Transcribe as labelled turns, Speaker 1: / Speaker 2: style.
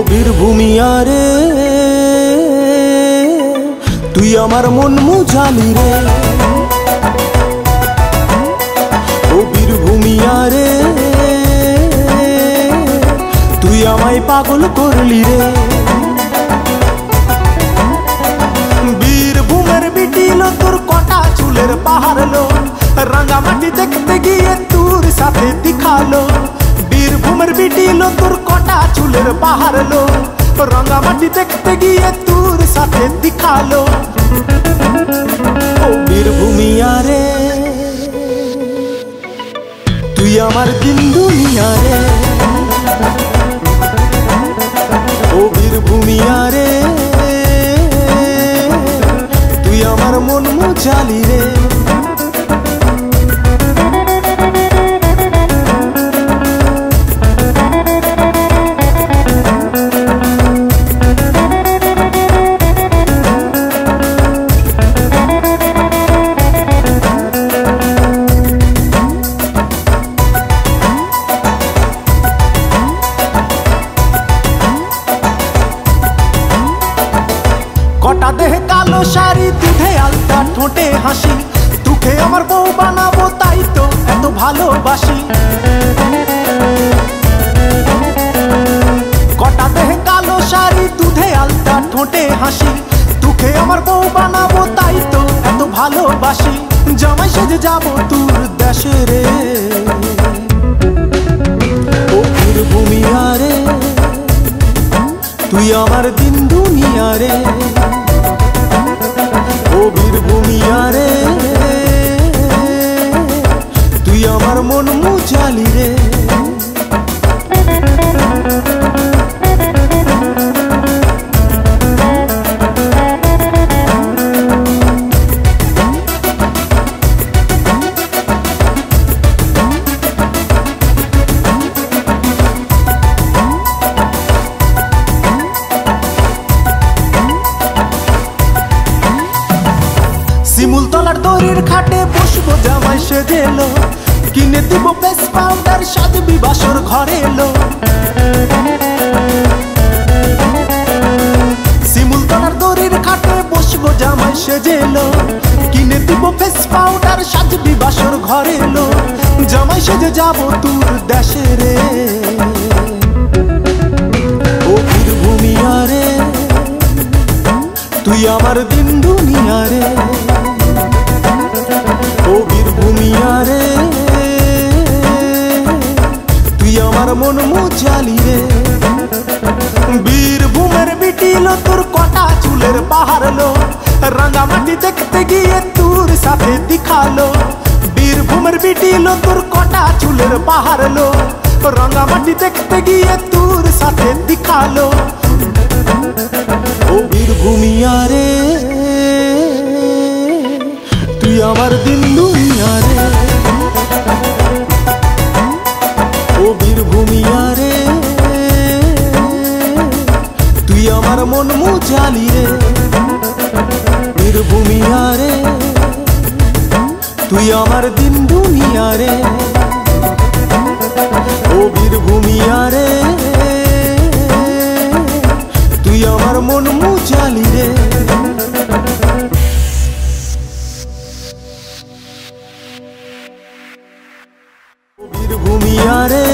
Speaker 1: ও বীরভূমিয়া রে তুই আমার মন মুজালি রে। ও বীরভূমিয়া রে তুই আমায় পাগল করলি রে। বীরভূমের বিটিল তোর কটা চুলের পাহাড় লো। রাঙ্গামাটি দেখতে গিয়ে তোর সাথে দিখালো। কটা চুলের পাহাড় লো রাঙ্গামাটি দেখতে গিয়ে তোর সাথে দিখালো। বীরভূমিয়া রে তুই আমার দিন দুনিয়া রে ও বীরভূমিয়া রে তুই আমার মন মুচালি রে। ঠোঁটে হাসি তুকে আমার বউ বানাবো তাই তো এত ভালোবাসি। কটা দেহে কালো শাড়ি, দুধে আলতা ঠোঁটে হাসি তুকে আমার বউ বানাবো তাই তো এত ভালোবাসি। জামাই সেজে যাব তোর দেশে রে। ও বীরভূমিয়া রে, তুই আমার দিন দুনিয়া রে। ও বীরভূমিয়া রে তুই তলার দড়ির খাটে বসবো জামাই সেজে এলো। কিনে দিব বেশ পাউডার সাজবি বাসর ঘরে এলো। দড়ির খাটে বসবো জামাই সেজে এলো। কিনে দিব ফেস পাউডার সাজবি বাসর ঘরে এলো। জামাই সেজে যাব তোর দেশে রে। চুলের পাহাড় লো। রাঙ্গামাটি দেখতে গিয়ে তোর সাথে দিখালো। বীরভূমের বিটিল তোর কটা চুলের পাহাড় লো। রাঙ্গামাটি দেখতে গিয়ে তোর সাথে দিখালো। ও বীরভূমিয়া রে, তুই আমার দিন দুনিয়া রে। ও বীরভূমিয়া রে, তুই আমার মন মুচালি রে। বীরভূমিয়া রে তুই আমার দিন দুনিয়া রে ও বীরভূমিয়া রে তুই আমার মন মুচালি রে। বীরভূমিয়া রে